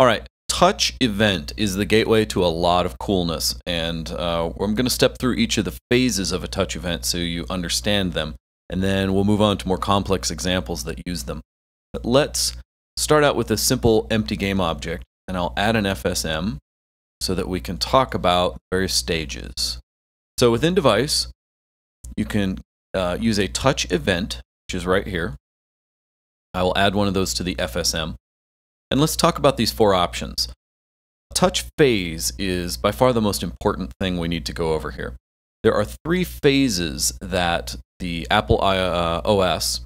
All right, touch event is the gateway to a lot of coolness, and uh, I'm going to step through each of the phases of a touch event so you understand them, and then we'll move on to more complex examples that use them. But let's start out with a simple empty game object, and I'll add an FSM so that we can talk about various stages. So within device, you can uh, use a touch event, which is right here. I will add one of those to the FSM. And let's talk about these four options. Touch phase is by far the most important thing we need to go over here. There are three phases that the Apple uh, OS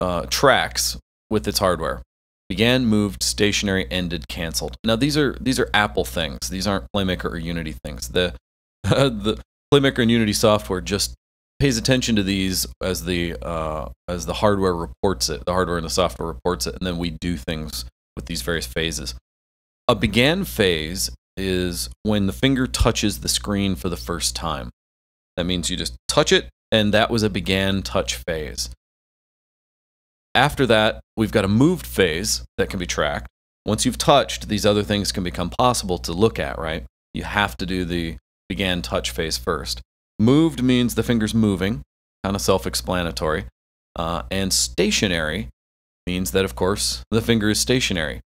uh, tracks with its hardware. Began, moved, stationary, ended, canceled. Now these are these are Apple things. These aren't Playmaker or Unity things. The the Playmaker and Unity software just pays attention to these as the uh, as the hardware reports it. The hardware and the software reports it, and then we do things with these various phases. A began phase is when the finger touches the screen for the first time. That means you just touch it, and that was a began touch phase. After that, we've got a moved phase that can be tracked. Once you've touched, these other things can become possible to look at, right? You have to do the began touch phase first. Moved means the finger's moving, kind of self explanatory. Uh, and stationary means that, of course, the finger is stationary.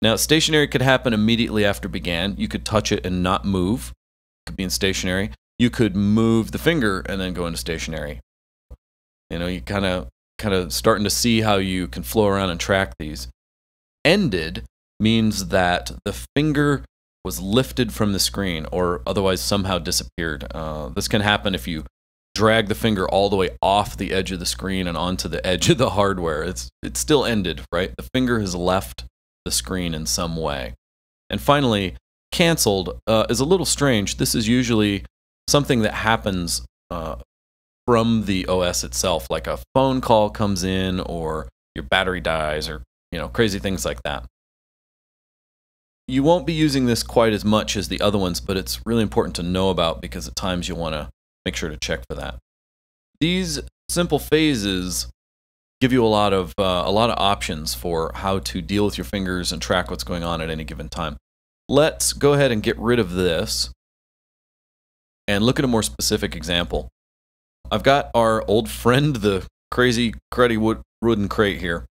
Now, stationary could happen immediately after began. You could touch it and not move, it could be in stationary. You could move the finger and then go into stationary. You know, you kind of kind of starting to see how you can flow around and track these. Ended means that the finger was lifted from the screen or otherwise somehow disappeared. Uh, this can happen if you drag the finger all the way off the edge of the screen and onto the edge of the hardware. It's it's still ended, right? The finger has left the screen in some way. And finally, canceled uh, is a little strange. This is usually something that happens uh, from the OS itself, like a phone call comes in or your battery dies or you know crazy things like that. You won't be using this quite as much as the other ones, but it's really important to know about because at times you want to make sure to check for that. These simple phases give you a lot of uh, a lot of options for how to deal with your fingers and track what's going on at any given time. Let's go ahead and get rid of this and look at a more specific example. I've got our old friend, the crazy cruddy wood, wooden crate here,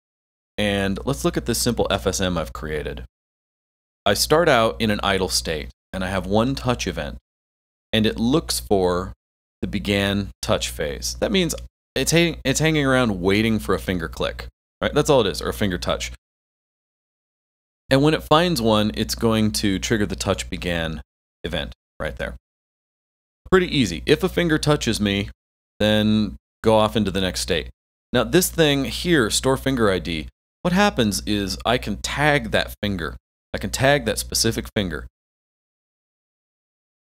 and let's look at this simple FSM I've created. I start out in an idle state, and I have one touch event, and it looks for the began touch phase. That means it's, hang- it's hanging around waiting for a finger click, right? That's all it is, or a finger touch. And when it finds one, it's going to trigger the touch began event right there. Pretty easy. If a finger touches me, then go off into the next state. Now, this thing here, store finger ID, what happens is I can tag that finger. I can tag that specific finger.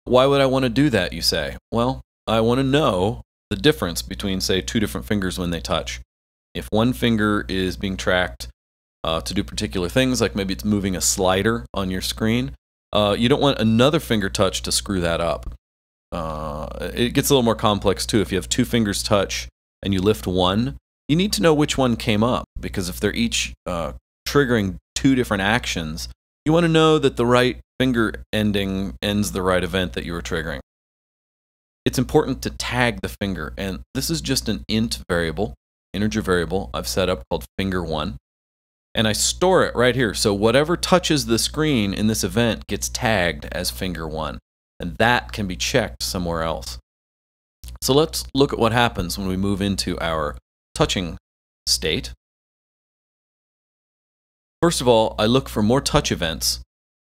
Why would I want to do that, you say? Well, I want to know the difference between, say, two different fingers when they touch. If one finger is being tracked uh, to do particular things, like maybe it's moving a slider on your screen, uh, you don't want another finger touch to screw that up. Uh, it gets a little more complex too. If you have two fingers touch and you lift one, you need to know which one came up because if they're each uh, triggering two different actions, you want to know that the right finger ending ends the right event that you were triggering it's important to tag the finger. And this is just an int variable, integer variable I've set up called finger1. And I store it right here. So whatever touches the screen in this event gets tagged as finger1. And that can be checked somewhere else. So let's look at what happens when we move into our touching state. First of all, I look for more touch events.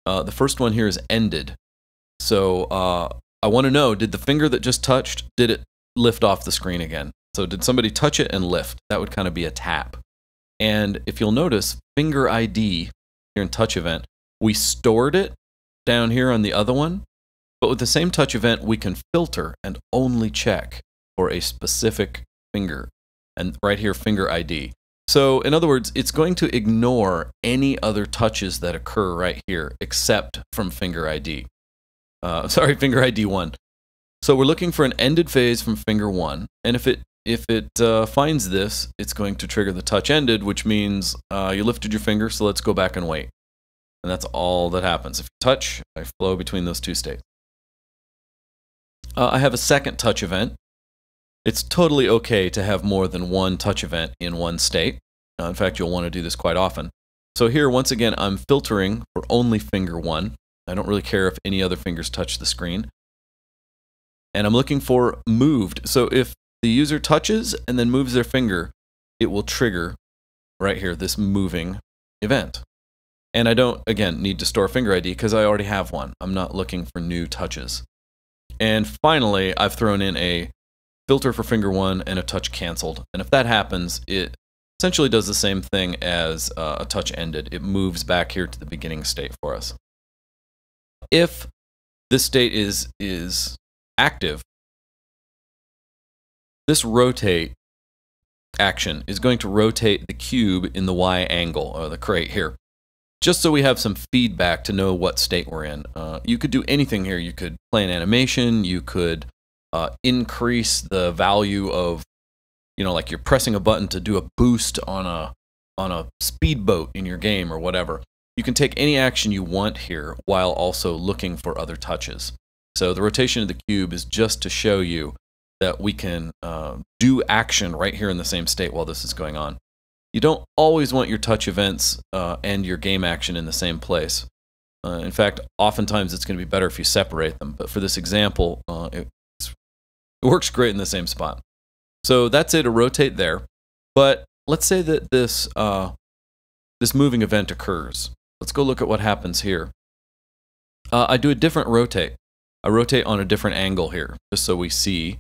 Uh, the first one here is ended. So uh, I want to know did the finger that just touched, did it lift off the screen again? So did somebody touch it and lift? That would kind of be a tap. And if you'll notice, finger ID here in touch event, we stored it down here on the other one. But with the same touch event, we can filter and only check for a specific finger. And right here, finger ID. So, in other words, it's going to ignore any other touches that occur right here except from finger ID. Uh, sorry, finger ID one. So we're looking for an ended phase from finger one, and if it if it uh, finds this, it's going to trigger the touch ended, which means uh, you lifted your finger. So let's go back and wait. And that's all that happens. If you touch, I flow between those two states. Uh, I have a second touch event. It's totally okay to have more than one touch event in one state. Uh, in fact, you'll want to do this quite often. So here, once again, I'm filtering for only finger one. I don't really care if any other fingers touch the screen. And I'm looking for moved. So if the user touches and then moves their finger, it will trigger right here this moving event. And I don't, again, need to store finger ID because I already have one. I'm not looking for new touches. And finally, I've thrown in a filter for finger one and a touch canceled. And if that happens, it essentially does the same thing as uh, a touch ended. It moves back here to the beginning state for us. If this state is, is active, this rotate action is going to rotate the cube in the Y angle, or the crate here, just so we have some feedback to know what state we're in. Uh, you could do anything here. You could play an animation. You could uh, increase the value of, you know, like you're pressing a button to do a boost on a on a speedboat in your game or whatever. You can take any action you want here while also looking for other touches. So the rotation of the cube is just to show you that we can uh, do action right here in the same state while this is going on. You don't always want your touch events uh, and your game action in the same place. Uh, in fact, oftentimes it's going to be better if you separate them. But for this example, uh, it, it works great in the same spot. So that's it, a rotate there. But let's say that this, uh, this moving event occurs. Let's go look at what happens here. Uh, I do a different rotate. I rotate on a different angle here, just so we see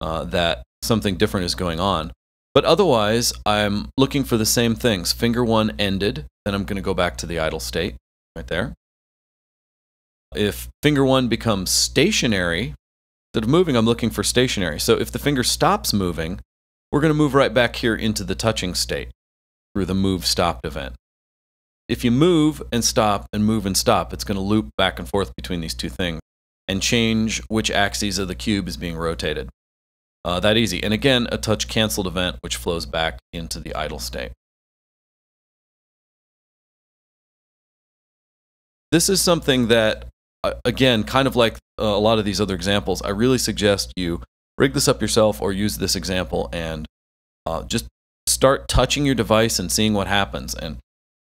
uh, that something different is going on. But otherwise, I'm looking for the same things. Finger one ended, then I'm going to go back to the idle state right there. If finger one becomes stationary, instead of moving, I'm looking for stationary. So if the finger stops moving, we're going to move right back here into the touching state through the move stopped event. If you move and stop and move and stop, it's going to loop back and forth between these two things and change which axes of the cube is being rotated. Uh, that easy. And again, a touch canceled event which flows back into the idle state. This is something that, uh, again, kind of like uh, a lot of these other examples, I really suggest you rig this up yourself or use this example and uh, just start touching your device and seeing what happens. And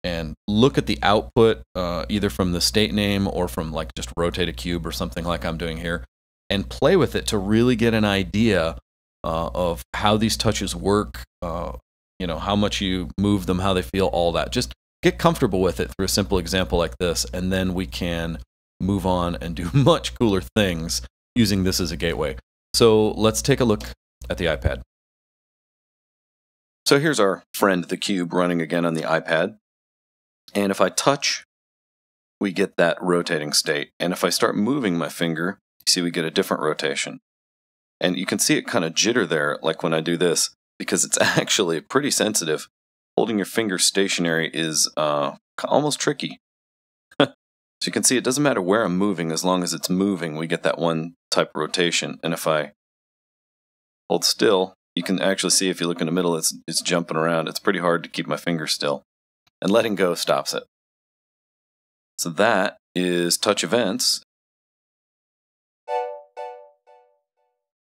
and look at the output uh, either from the state name or from like just rotate a cube or something like I'm doing here and play with it to really get an idea uh, of how these touches work, uh, you know, how much you move them, how they feel, all that. Just get comfortable with it through a simple example like this, and then we can move on and do much cooler things using this as a gateway. So let's take a look at the iPad. So here's our friend, the cube, running again on the iPad. And if I touch, we get that rotating state. And if I start moving my finger, you see we get a different rotation. And you can see it kind of jitter there, like when I do this, because it's actually pretty sensitive. Holding your finger stationary is uh, almost tricky. so you can see it doesn't matter where I'm moving, as long as it's moving, we get that one type of rotation. And if I hold still, you can actually see if you look in the middle, it's, it's jumping around. It's pretty hard to keep my finger still. And letting go stops it. So that is touch events.